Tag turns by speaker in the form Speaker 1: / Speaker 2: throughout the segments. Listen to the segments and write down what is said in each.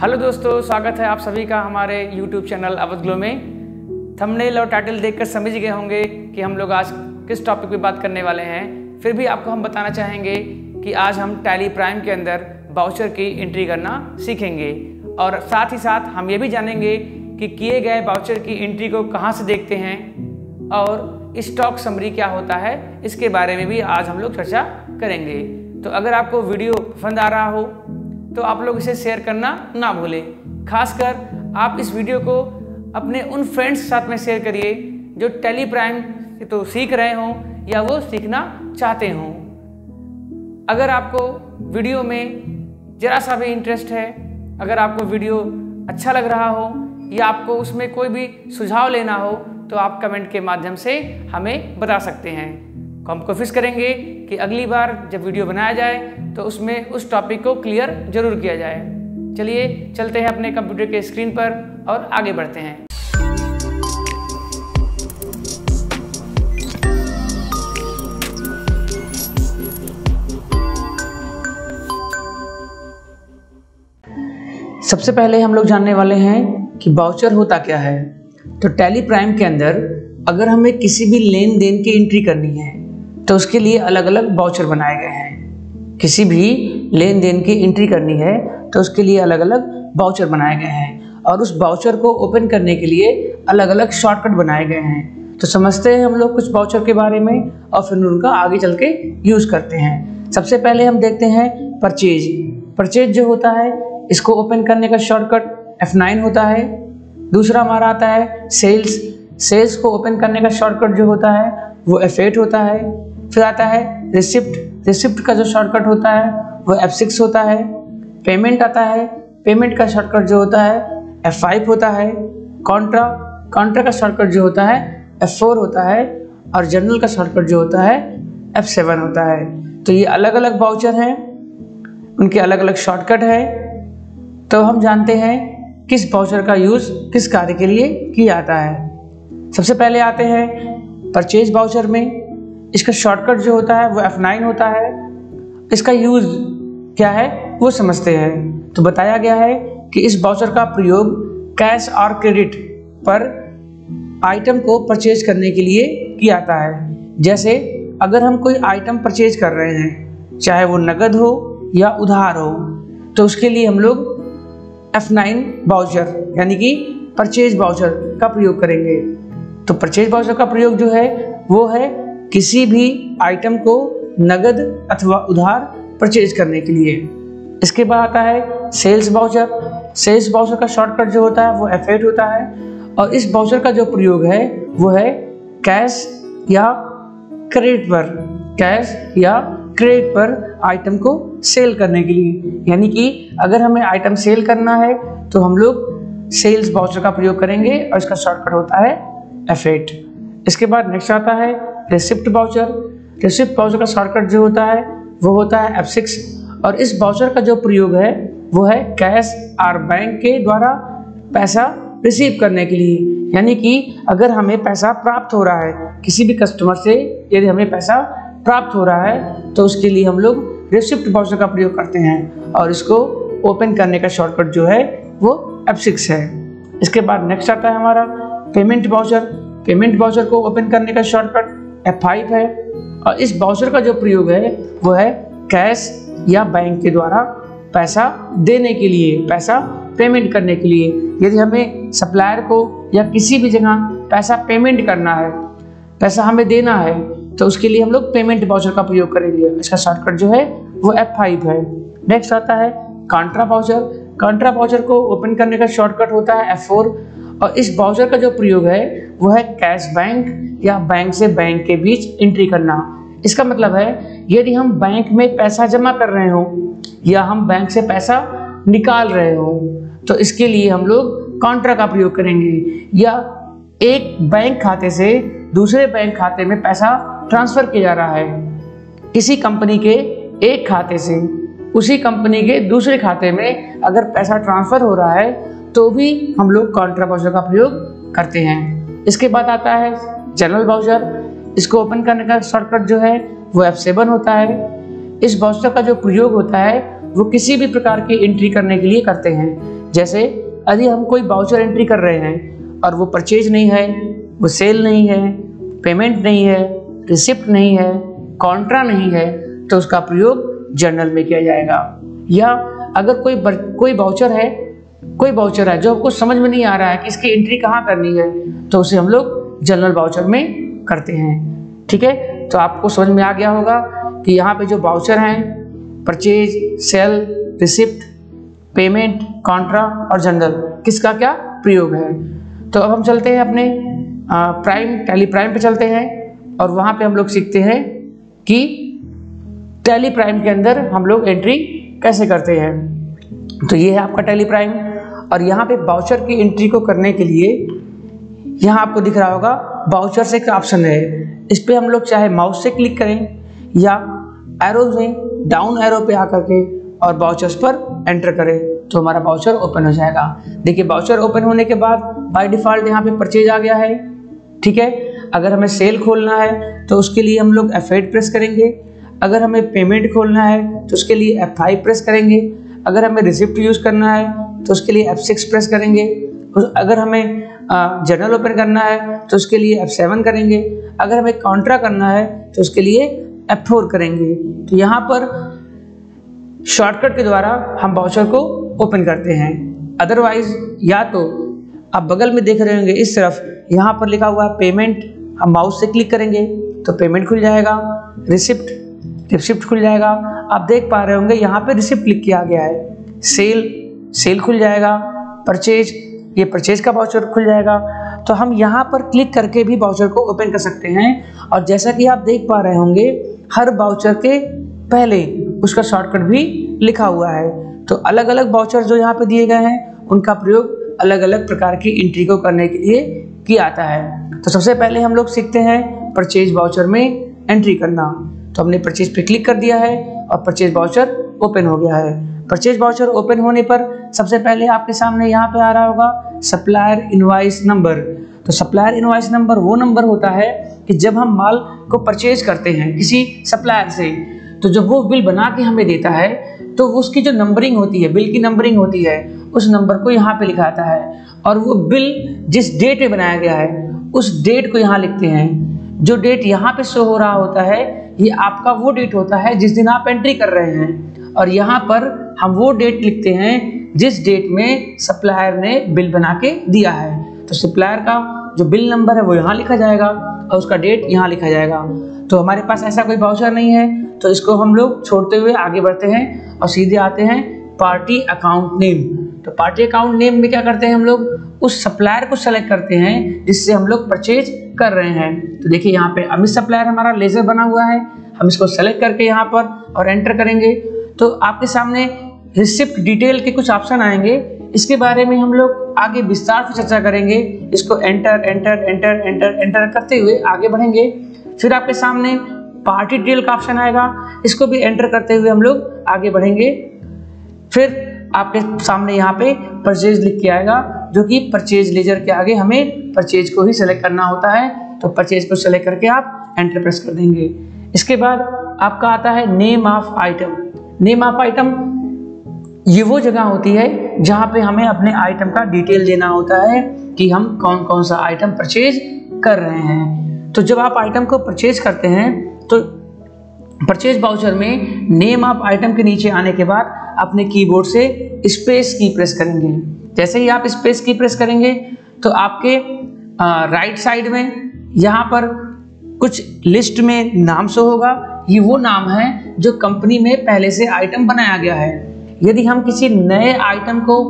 Speaker 1: Hello दोस्तों, स्वागत है आप सभी का हमारे YouTube चैनल अवध ग्लो में। थंबनेल और टाइटल देखकर समझ गए होंगे कि हम लोग आज किस टॉपिक पे बात करने वाले हैं। फिर भी आपको हम बताना चाहेंगे कि आज हम टैली प्राइम के अंदर बाउचर की एंट्री करना सीखेंगे। और साथ ही साथ हम ये भी जानेंगे कि किए गए बाउचर की एंट्री को कहाँ से देखते हैं और स्टॉक समरी क्या होता है, इसके बारे में भी आज हम लोग चर्चा करेंगे। तो अगर आपको वीडियो पसंद आ रहा हो तो आप लोग इसे शेयर करना ना भूलें। खासकर आप इस वीडियो को अपने उन फ्रेंड्स के साथ में शेयर करिए, जो टेली प्राइम तो सीख रहे हों या वो सीखना चाहते हों। अगर आपको वीडियो में ज़रा सा भी इंटरेस्ट है, अगर आपको वीडियो अच्छा लग रहा हो, या आपको उसमें कोई भी सुझाव लेना हो तो आप कमेंट के माध्यम से हमें बता सकते हैं। हम कोशिश करेंगे कि अगली बार जब वीडियो बनाया जाए तो उसमें उस टॉपिक को क्लियर ज़रूर किया जाए। चलिए, चलते हैं अपने कंप्यूटर के स्क्रीन पर और आगे बढ़ते हैं। सबसे पहले हम लोग जानने वाले हैं कि बाउचर होता क्या है। तो टैली प्राइम के अंदर अगर हमें किसी भी लेन देन की एंट्री करनी है तो उसके लिए अलग अलग बाउचर बनाए गए हैं। किसी भी लेन देन की एंट्री करनी है तो उसके लिए अलग अलग बाउचर बनाए गए हैं। और उस बाउचर को ओपन करने के लिए अलग अलग शॉर्टकट बनाए गए हैं। तो समझते हैं हम लोग कुछ बाउचर के बारे में और फिर उनका आगे चल के यूज़ करते हैं। सबसे पहले हम देखते हैं परचेज परचेज जो होता है, इसको ओपन करने का शॉर्टकट F9 होता है। दूसरा हमारा आता है सेल्स सेल्स को ओपन करने का शॉर्टकट जो होता है, वो F8 होता है। फिर आता है रिसिप्ट। रिसिप्ट का जो शॉर्टकट होता है, वो एफ़ सिक्स होता है। पेमेंट आता है। पेमेंट का शॉर्टकट जो होता है एफ़ फाइव होता है। कॉन्ट्रा कॉन्ट्रा का शॉर्टकट जो होता है एफ़ फोर होता है। और जनरल का शॉर्टकट जो होता है एफ़ सेवन होता है। तो ये अलग अलग बाउचर हैं। उनके अलग अलग शॉर्टकट है। तो हम जानते हैं किस बाउचर का यूज़ किस कार्य के लिए किया जाता है। सबसे पहले आते हैं परचेज बाउचर में। इसका शॉर्टकट जो होता है, वो F9 होता है। इसका यूज़ क्या है? वो समझते हैं। तो बताया गया है कि इस बाउचर का प्रयोग कैश और क्रेडिट पर आइटम को परचेज करने के लिए किया जाता है। जैसे, अगर हम कोई आइटम परचेज कर रहे हैं, चाहे वो नगद हो या उधार हो तो उसके लिए हम लोग F9 बाउचर यानी कि परचेज बाउचर का प्रयोग करेंगे। तो परचेज बाउचर का प्रयोग जो है, वो है किसी भी आइटम को नगद अथवा उधार परचेज करने के लिए। इसके बाद आता है सेल्स बाउचर सेल्स बाउचर का शॉर्टकट जो होता है, वो एफ़ होता है और इस बाउचर का जो प्रयोग है, वो है कैश या क्रेडिट पर। कैश या क्रेडिट पर आइटम को सेल करने के लिए। यानी कि अगर हमें आइटम सेल करना है तो हम लोग सेल्स बाउचर का प्रयोग करेंगे और इसका शॉर्टकट होता है एफ़ इसके बाद नेक्स्ट आता है रिसिप्ट बाउचर रिसिप्ट बाउचर का शॉर्टकट जो होता है, वो होता है एफ़ सिक्स और इस बाउचर का जो प्रयोग है, वो है कैश आर बैंक के द्वारा पैसा रिसीव करने के लिए। यानी कि अगर हमें पैसा प्राप्त हो रहा है, किसी भी कस्टमर से यदि हमें पैसा प्राप्त हो रहा है तो उसके लिए हम लोग रिसिप्ट बाउचर का प्रयोग करते हैं। और इसको ओपन करने का शॉर्टकट जो है, वो एफ़ सिक्स है। इसके बाद नेक्स्ट आता है हमारा पेमेंट बाउचर पेमेंट बाउचर को ओपन करने का शॉर्टकट F5 है। और इस बाउचर का जो प्रयोग है, वो है कैश या बैंक के द्वारा पैसा देने के लिए, पैसा पेमेंट करने के लिए। यदि हमें सप्लायर को या किसी भी जगह पैसा पेमेंट करना है, पैसा हमें देना है तो उसके लिए हम लोग पेमेंट बाउचर का प्रयोग करेंगे। इसका शॉर्टकट जो है, वो F5 है। नेक्स्ट आता है कॉन्ट्रा बाउचर कॉन्ट्रा बाउचर को ओपन करने का शॉर्टकट होता है F4 और इस बाउचर का जो प्रयोग है वो है कैश बैंक या बैंक से बैंक के बीच एंट्री करना। इसका मतलब है, यदि हम बैंक में पैसा जमा कर रहे हो या हम बैंक से पैसा निकाल रहे हो तो इसके लिए हम लोग कॉन्ट्रा का प्रयोग करेंगे। या एक बैंक खाते से दूसरे बैंक खाते में पैसा ट्रांसफ़र किया जा रहा है। किसी कंपनी के एक खाते से उसी कंपनी के दूसरे खाते में अगर पैसा ट्रांसफ़र हो रहा है तो भी हम लोग कॉन्ट्रा का प्रयोग करते हैं। इसके बाद आता है जनरल बाउचर इसको ओपन करने का शॉर्टकट जो है, वो एफ़ सेवन होता है। इस बाउचर का जो प्रयोग होता है, वो किसी भी प्रकार की एंट्री करने के लिए करते हैं। जैसे यदि हम कोई बाउचर एंट्री कर रहे हैं और वो परचेज नहीं है, वो सेल नहीं है पेमेंट नहीं है रिसिप्ट नहीं है कॉन्ट्रा नहीं है तो उसका प्रयोग जर्नल में किया जाएगा। या अगर कोई कोई बाउचर है कोई बाउचर है, जो आपको समझ में नहीं आ रहा है कि इसकी एंट्री कहाँ करनी है तो उसे हम लोग जनरल बाउचर में करते हैं। ठीक है? तो आपको समझ में आ गया होगा कि यहाँ पे जो बाउचर हैं purchase sale receipt payment contra और जनरल किसका क्या प्रयोग है? तो अब हम चलते हैं अपने प्राइम टैली प्राइम पे चलते हैं और वहाँ पे हम लोग सीखते हैं कि टैली प्राइम के अंदर हम लोग एंट्री कैसे करते हैं। तो ये है आपका टैली प्राइम और यहाँ पे बाउचर की एंट्री को करने के लिए यहाँ आपको दिख रहा होगा बाउचर से एक ऑप्शन है। इस पर हम लोग चाहे माउस से क्लिक करें या एरो में डाउन एरो पे आकर के और बाउचर्स पर एंटर करें तो हमारा बाउचर ओपन हो जाएगा। देखिए बाउचर ओपन होने के बाद बाय डिफ़ॉल्ट यहाँ पे परचेज आ गया है, ठीक है? अगर हमें सेल खोलना है तो उसके लिए हम लोग एफ़ प्रेस करेंगे। अगर हमें पेमेंट खोलना है तो उसके लिए एफ़ प्रेस करेंगे। अगर हमें रिसिप्ट यूज़ करना है तो उसके लिए एफ़ सिक्स प्रेस करेंगे। अगर हमें जर्नल ओपन करना है तो उसके लिए एफ़ सेवन करेंगे। अगर हमें काउंट्रा करना है तो उसके लिए एफ़ फोर करेंगे। तो यहाँ पर शॉर्टकट के द्वारा हम बाउचर को ओपन करते हैं। अदरवाइज़ या तो आप बगल में देख रहे होंगे इस तरफ़, यहाँ पर लिखा हुआ है पेमेंट हम माउस से क्लिक करेंगे तो पेमेंट खुल जाएगा। रिसिप्ट रिसिप्ट खुल जाएगा। आप देख पा रहे होंगे, यहाँ पर रिसिप्ट लिख किया गया है। सेल सेल खुल जाएगा, परचेज, ये परचेज का बाउचर खुल जाएगा। तो हम यहाँ पर क्लिक करके भी बाउचर को ओपन कर सकते हैं। और जैसा कि आप देख पा रहे होंगे, हर बाउचर के पहले उसका शॉर्टकट भी लिखा हुआ है। तो अलग अलग बाउचर जो यहाँ पे दिए गए हैं, उनका प्रयोग अलग अलग प्रकार की एंट्री को करने के लिए किया आता है। तो सबसे पहले हम लोग सीखते हैं परचेज बाउचर में एंट्री करना। तो हमने परचेज पे क्लिक कर दिया है और परचेज बाउचर ओपन हो गया है। परचेज बाउचर ओपन होने पर सबसे पहले आपके सामने यहाँ पे आ रहा होगा सप्लायर इनवाइस नंबर तो सप्लायर इनवाइस नंबर वो नंबर होता है कि जब हम माल को परचेज करते हैं किसी सप्लायर से तो जब वो बिल बना के हमें देता है तो उसकी जो नंबरिंग होती है, बिल की नंबरिंग होती है, उस नंबर को यहाँ पे लिखाता है। और वो बिल जिस डेट में बनाया गया है, उस डेट को यहाँ लिखते हैं। जो डेट यहाँ पे शो हो रहा होता है, ये आपका वो डेट होता है जिस दिन आप एंट्री कर रहे हैं। और यहाँ पर हम वो डेट लिखते हैं जिस डेट में सप्लायर ने बिल बना के दिया है। तो सप्लायर का जो बिल नंबर है, वो यहाँ लिखा जाएगा और उसका डेट यहाँ लिखा जाएगा। तो हमारे पास ऐसा कोई बाउचर नहीं है। तो इसको हम लोग छोड़ते हुए आगे बढ़ते हैं और सीधे आते हैं पार्टी अकाउंट नेम तो पार्टी अकाउंट नेम में क्या करते हैं हम लोग? उस सप्लायर को सेलेक्ट करते हैं जिससे हम लोग परचेज कर रहे हैं। तो देखिए यहाँ पे अमित सप्लायर हमारा लेजर बना हुआ है। हम इसको सेलेक्ट करके यहाँ पर और एंटर करेंगे। तो आपके सामने रिसिप्ट डिटेल के कुछ ऑप्शन आएँगे। इसके बारे में हम लोग आगे विस्तार से चर्चा करेंगे। इसको enter enter enter enter enter करते हुए आगे बढ़ेंगे। फिर आपके सामने पार्टी डिटेल का ऑप्शन आएगा। इसको भी एंटर करते हुए हम लोग आगे बढ़ेंगे। फिर आपके सामने यहाँ पे परचेज लिख के आएगा, जो कि परचेज लेजर के आगे हमें परचेज को ही सेलेक्ट करना होता है। तो परचेज को सेलेक्ट करके आप एंटर प्रेस कर देंगे। इसके बाद आपका आता है name of item name of item ये वो जगह होती है जहाँ पे हमें अपने आइटम का डिटेल देना होता है कि हम कौन कौन सा आइटम परचेज कर रहे हैं। तो जब आप आइटम को परचेज करते हैं तो परचेज बाउचर में नेम आप आइटम के नीचे आने के बाद अपने कीबोर्ड से स्पेस की प्रेस करेंगे। जैसे ही आप स्पेस की प्रेस करेंगे तो आपके राइट साइड में यहाँ पर कुछ लिस्ट में नाम शो होगा। ये वो नाम है जो कंपनी में पहले से आइटम बनाया गया है। यदि हम किसी नए आइटम को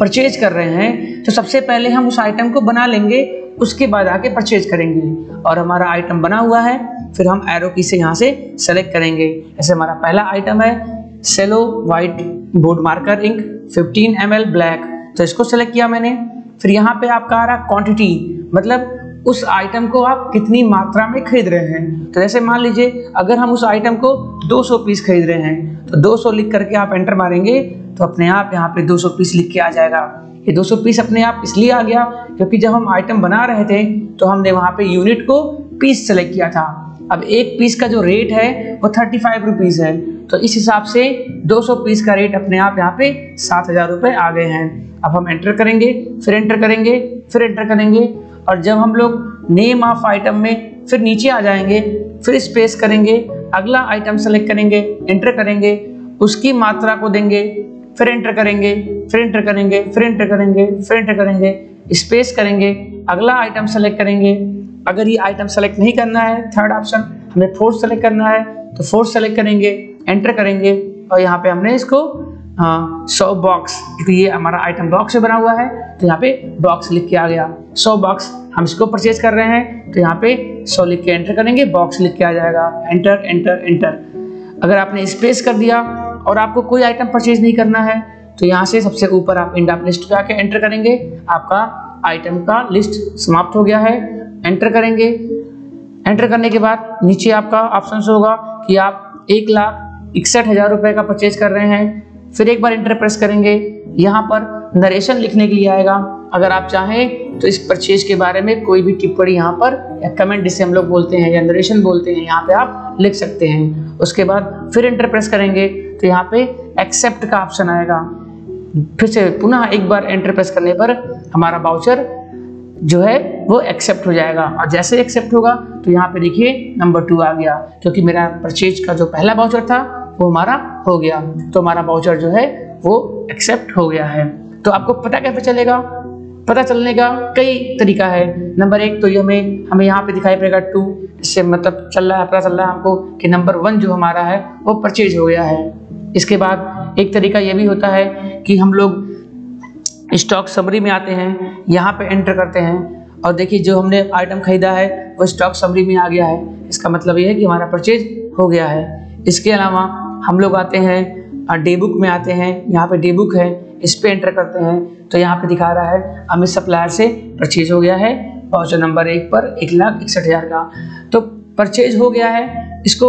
Speaker 1: परचेज कर रहे हैं तो सबसे पहले हम उस आइटम को बना लेंगे, उसके बाद आके परचेज करेंगे। और हमारा आइटम बना हुआ है, फिर हम एरो की से यहाँ से सेलेक्ट करेंगे। ऐसे हमारा पहला आइटम है Cello white board marker ink 15 M black तो इसको सेलेक्ट किया मैंने। फिर यहाँ पे आपका आ रहा क्वांटिटी मतलब उस आइटम को आप कितनी मात्रा में खरीद रहे हैं? तो जैसे मान लीजिए, अगर हम उस आइटम को 200 पीस खरीद रहे हैं तो 200 लिख करके आप एंटर मारेंगे तो अपने आप यहाँ पे 200 पीस लिख के आ जाएगा। ये 200 पीस अपने आप इसलिए आ गया, क्योंकि जब हम आइटम बना रहे थे तो हमने वहाँ पे यूनिट को पीस सेलेक्ट किया था। अब एक पीस का जो रेट है, वो थर्टी फाइव है। तो इस हिसाब से 200 पीस का रेट अपने आप यहाँ पे सात हज़ार रुपये आ गए हैं। अब हम एंटर करेंगे, फिर एंटर करेंगे, फिर एंटर करेंगे और जब हम लोग नेम ऑफ़ आइटम में फिर नीचे आ जाएँगे, फिर स्पेस करेंगे, अगला आइटम सेलेक्ट करेंगे एंटर करेंगे, उसकी मात्रा को देंगे, फिर एंटर करेंगे, फिर एंटर करेंगे, फिर एंटर करेंगे, फिर एंटर करेंगे स्पेस करेंगे, अगला आइटम सेलेक्ट करेंगे। अगर ये आइटम सेलेक्ट नहीं करना है थर्ड ऑप्शन हमें फोर्थ सेलेक्ट करना है तो फोर्थ सेलेक्ट करेंगे एंटर करेंगे और यहाँ पे हमने इसको सौ बॉक्स क्योंकि ये हमारा आइटम बॉक्स से बना हुआ है तो यहाँ पे बॉक्स लिख के आ गया। सौ बॉक्स हम इसको परचेज कर रहे हैं तो यहाँ पे सौ लिख के एंटर करेंगे बॉक्स लिख के आ जाएगा। एंटर एंटर एंटर अगर आपने स्पेस कर दिया और आपको कोई आइटम परचेज नहीं करना है तो यहाँ से सबसे ऊपर आप इंडा लिस्ट पे आके एंटर करेंगे। आपका आइटम का लिस्ट समाप्त हो गया है। एंटर करेंगे। एंटर करने के बाद नीचे आपका ऑप्शन होगा कि आप एक लाख इकसठ हज़ार रुपये का परचेज कर रहे हैं। फिर एक बार इंटर प्रेस करेंगे। यहाँ पर नरेशन लिखने के लिए आएगा। अगर आप चाहें तो इस परचेज के बारे में कोई भी टिप्पणी यहाँ पर या कमेंट जिसे हम लोग बोलते हैं या नरेशन बोलते हैं, यहाँ पे आप लिख सकते हैं। उसके बाद फिर इंटर प्रेस करेंगे तो यहाँ पे एक्सेप्ट का ऑप्शन आएगा। फिर से पुनः एक बार एंटर प्रेस करने पर हमारा बाउचर जो है वो एक्सेप्ट हो जाएगा। और जैसे एक्सेप्ट होगा तो यहाँ पे देखिए नंबर टू आ गया, क्योंकि मेरा परचेज का जो पहला बाउचर था वो हमारा हो गया। तो हमारा बाउचर जो है, वो एक्सेप्ट हो गया है। तो आपको पता कैसे चलेगा? पता चलने का कई तरीका है। नंबर एक तो ये हमें हमें यहाँ पे दिखाई पड़ेगा टू इससे मतलब चल रहा है, पता चल रहा है हमको कि नंबर वन जो हमारा है, वो परचेज हो गया है। इसके बाद एक तरीका ये भी होता है कि हम लोग स्टॉक समरी में आते हैं, यहाँ पे एंटर करते हैं। और देखिए, जो हमने आइटम खरीदा है, वो स्टॉक समरी में आ गया है। इसका मतलब ये है कि हमारा परचेज हो गया है। इसके अलावा हम लोग आते हैं डे बुक में आते हैं, यहाँ पे डे बुक है, इस पर एंटर करते हैं तो यहाँ पे दिखा रहा है, अमित सप्लायर से परचेज हो गया है वाउचर नंबर एक पर एक लाख इकसठ हज़ार का। तो परचेज हो गया है, इसको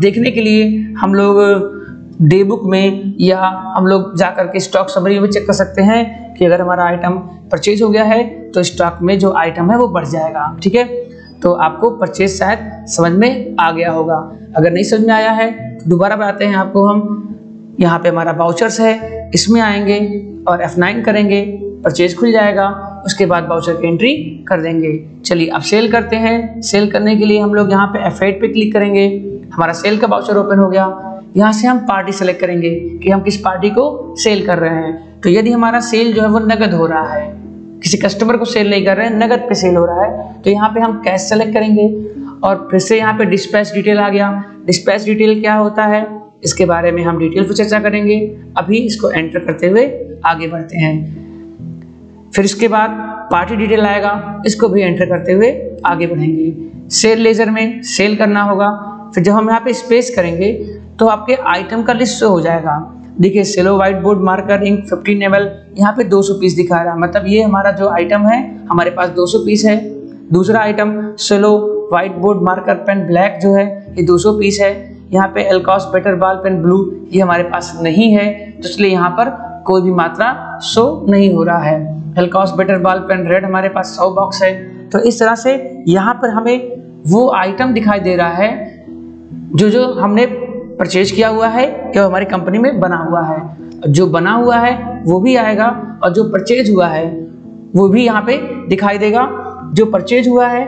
Speaker 1: देखने के लिए हम लोग डे बुक में या हम लोग जा कर के स्टॉक समरी में चेक कर सकते हैं कि अगर हमारा आइटम परचेज हो गया है तो स्टॉक में जो आइटम है वो बढ़ जाएगा, ठीक है? तो आपको परचेज शायद समझ में आ गया होगा। अगर नहीं समझ में आया है तो दोबारा बताते हैं आपको हम। यहाँ पे हमारा बाउचर्स है, इसमें आएँगे और F9 करेंगे परचेज खुल जाएगा, उसके बाद बाउचर की एंट्री कर देंगे। चलिए अब सेल करते हैं। सेल करने के लिए हम लोग यहाँ पे F8 पे क्लिक करेंगे। हमारा सेल का बाउचर ओपन हो गया। यहाँ से हम पार्टी सेलेक्ट करेंगे कि हम किस पार्टी को सेल कर रहे हैं। तो यदि हमारा सेल जो है वो नगद हो रहा है किसी कस्टमर को सेल नहीं कर रहे हैं, नगद पे सेल हो रहा है तो यहाँ पे हम कैश सेलेक्ट करेंगे। और फिर से यहाँ पे डिस्पैच डिटेल आ गया। डिस्पैच डिटेल क्या होता है? इसके बारे में हम डिटेल पर चर्चा करेंगे। अभी इसको एंटर करते हुए आगे बढ़ते हैं। फिर इसके बाद पार्टी डिटेल आएगा। इसको भी एंटर करते हुए आगे बढ़ेंगे। सेल लेजर में सेल करना होगा। फिर जब हम यहाँ पे स्पेस करेंगे तो आपके आइटम का लिस्ट हो जाएगा। देखिए Cello white board marker ink 15 M यहाँ पे 200 पीस दिखा रहा। है मतलब ये हमारा जो आइटम है, हमारे पास 200 पीस है। दूसरा item Cello white board marker pen black जो है, ये 200 पीस है। यहाँ पे Alcos better ball pen blue ये हमारे पास नहीं है। तो इसलिए यहाँ पर कोई भी मात्रा शो नहीं हो रहा है। Alcos better ball pen red हमारे पास सौ बॉक्स है। तो इस तरह से यहाँ पर हमें वो आइटम दिखाई दे रहा है, जो जो हमने परचेज किया हुआ है, या हमारी कंपनी में बना हुआ है। जो बना हुआ है, वो भी आएगा, और जो परचेज हुआ है, वो भी यहाँ पे दिखाई देगा। जो परचेज हुआ है,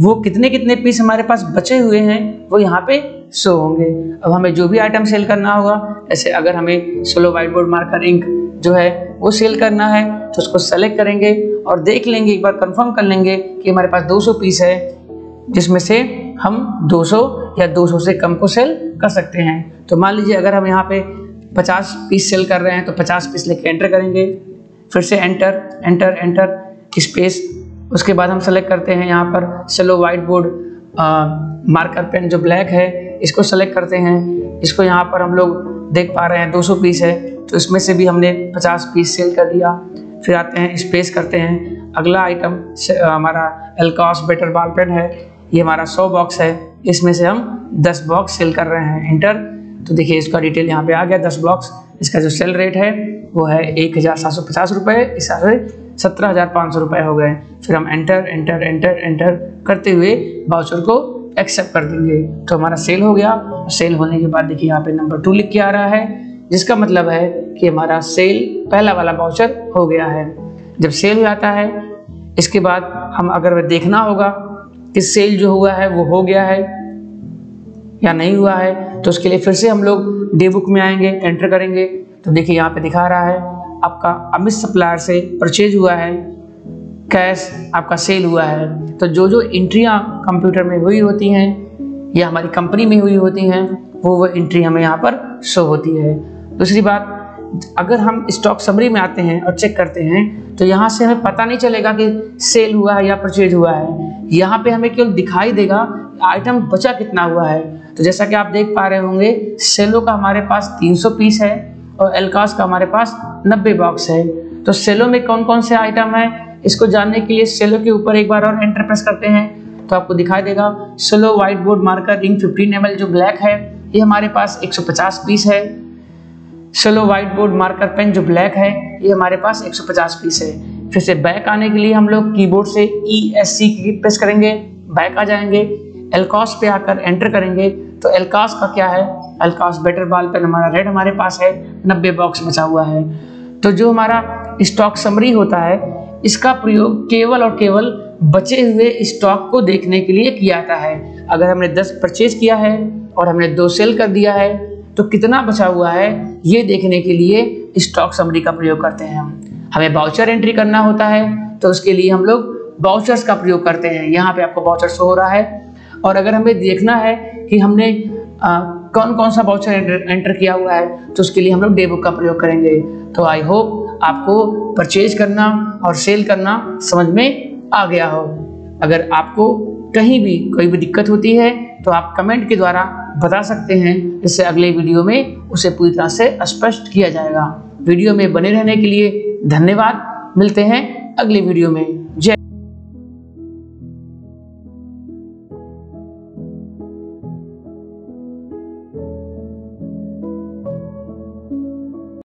Speaker 1: वो कितने कितने पीस हमारे पास बचे हुए हैं, वो यहाँ पे शो होंगे। अब हमें जो भी आइटम सेल करना होगा, जैसे अगर हमें Cello white board marker ink जो है, वो सेल करना है तो उसको सेलेक्ट करेंगे और देख लेंगे, एक बार कंफर्म कर लेंगे कि हमारे पास 200 पीस है, जिसमें से हम 200 या 200 से कम को सेल कर सकते हैं। तो मान लीजिए अगर हम यहाँ पे 50 पीस सेल कर रहे हैं तो 50 पीस लेके एंटर करेंगे। फिर से एंटर एंटर एंटर स्पेस उसके बाद हम सेलेक्ट करते हैं यहाँ पर Cello white board marker pen जो ब्लैक है, इसको सेलेक्ट करते हैं। इसको यहाँ पर हम लोग देख पा रहे हैं 200 पीस है। तो इसमें से भी हमने 50 पीस सेल कर दिया फिर आते हैं स्पेस करते हैं। अगला आइटम हमारा एल्कॉस बेटर बाल पेन है। ये हमारा सौ बॉक्स है। इसमें से हम दस बॉक्स सेल कर रहे हैं इंटर तो देखिए, इसका डिटेल यहाँ पे आ गया, दस बॉक्स इसका जो सेल रेट है, वो है एक हज़ार सात सौ पचास रुपये इस सत्रह हज़ार पाँच सौ रुपये हो गए। फिर हम एंटर एंटर एंटर एंटर करते हुए बाउचर को एक्सेप्ट कर देंगे। तो हमारा सेल हो गया। सेल होने के बाद देखिए, यहाँ पे नंबर टू लिख के आ रहा है, जिसका मतलब है कि हमारा सेल पहला वाला बाउचर हो गया है। जब सेल हो जाता है, इसके बाद हम अगर देखना होगा कि सेल जो हुआ है, वो हो गया है या नहीं हुआ है तो उसके लिए फिर से हम लोग डे बुक में आएँगे एंटर करेंगे। तो देखिए, यहाँ पे दिखा रहा है, आपका अमित सप्लायर से परचेज हुआ है कैश आपका सेल हुआ है। तो जो जो इंट्रियाँ कंप्यूटर में हुई होती हैं, या हमारी कंपनी में हुई होती हैं, वो वो एंट्री हमें यहाँ पर शो होती है। दूसरी बात अगर हम स्टॉक समरी में आते हैं और चेक करते हैं तो यहाँ से हमें पता नहीं चलेगा कि सेल हुआ है या परचेज हुआ है। यहाँ पे हमें केवल दिखाई देगा आइटम बचा कितना हुआ है। तो जैसा कि आप देख पा रहे होंगे सेलो का हमारे पास 300 पीस है और एलकास का हमारे पास 90 बॉक्स है। तो सेलो में कौन कौन से आइटम है, इसको जानने के लिए सेलो के ऊपर एक बार और एंटर प्रेस करते हैं तो आपको दिखाई देगा Cello white board marker ring 15 M जो ब्लैक है, ये हमारे पास 150 पीस है। Cello white board marker pen जो ब्लैक है, ये हमारे पास 150 पीस है। फिर से बैक आने के लिए हम लोग कीबोर्ड से ई एस सी की प्रेस करेंगे बैक आ जाएँगे। एलकॉस पे आकर एंटर करेंगे। तो एलकास का क्या है? एलकास बेटर बाल पेन हमारा रेड हमारे पास है, नब्बे बॉक्स बचा हुआ है। तो जो हमारा स्टॉक समरी होता है, इसका प्रयोग केवल और केवल बचे हुए स्टॉक को देखने के लिए किया जाता है। अगर हमने 10 परचेज किया है और हमने दो सेल कर दिया है तो कितना बचा हुआ है ये देखने के लिए स्टॉक समरी का प्रयोग करते हैं हम। हमें बाउचर एंट्री करना होता है तो उसके लिए हम लोग बाउचर्स का प्रयोग करते हैं। यहाँ पे आपको बाउचर शो हो रहा है। और अगर हमें देखना है कि हमने आ, कौन कौन सा बाउचर एंटर, एंटर किया हुआ है तो उसके लिए हम लोग डे बुक का प्रयोग करेंगे। तो आई होप आपको परचेज करना और सेल करना समझ में आ गया हो। अगर आपको कहीं भी कोई भी दिक्कत होती है तो आप कमेंट के द्वारा बता सकते हैं, जिससे अगले वीडियो में उसे पूरी तरह से स्पष्ट किया जाएगा। वीडियो में बने रहने के लिए धन्यवाद। मिलते हैं अगले वीडियो में।